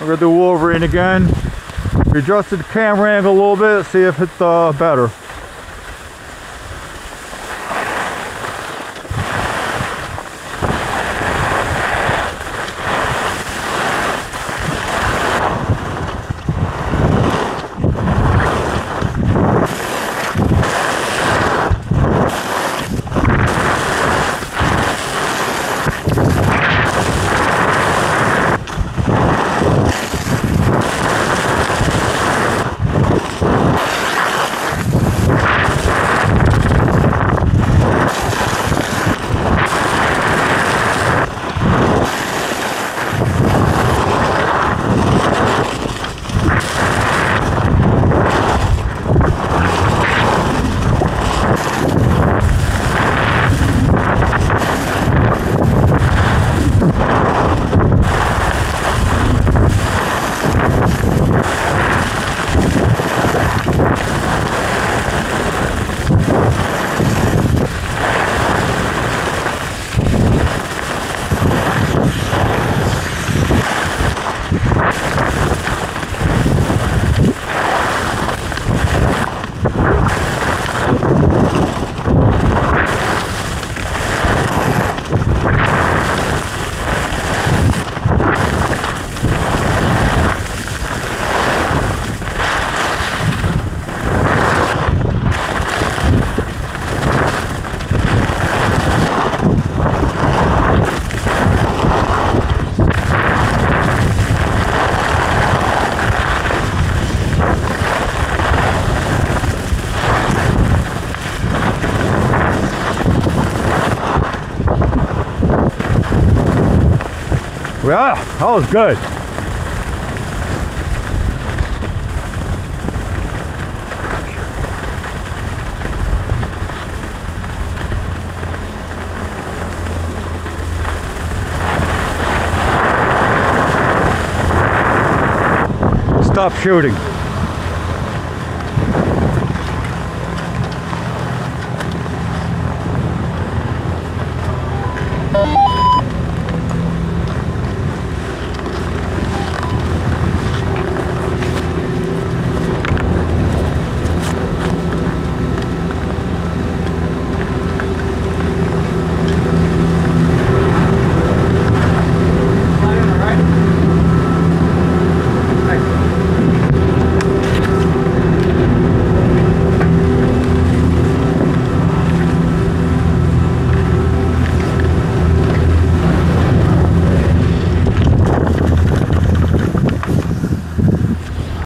We're gonna do Wolverine again. Adjusted the camera angle a little bit, see if it's uh, better. Yeah, that was good. Stop shooting.